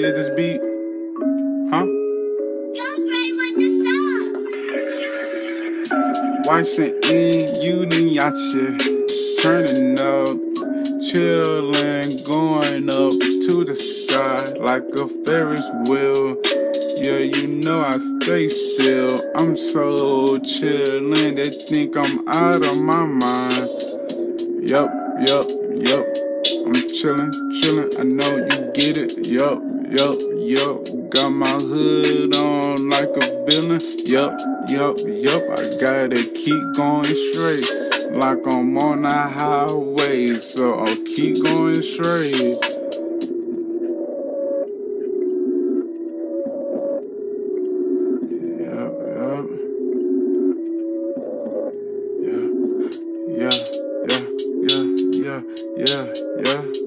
did this beat? Huh? And in yache, turning up, chillin', going up to the sky like a Ferris wheel. Yeah, you know I stay still. I'm so chillin', they think I'm out of my mind. Yup, yup, yup. I'm chillin', chillin'. I know you get it. Yup, yup, yup. Got my hood on like a villain, yup, yup, yup. I gotta keep going straight, like I'm on a highway, so I'll keep going straight. yeah, yeah, yeah, yeah, yeah, yeah.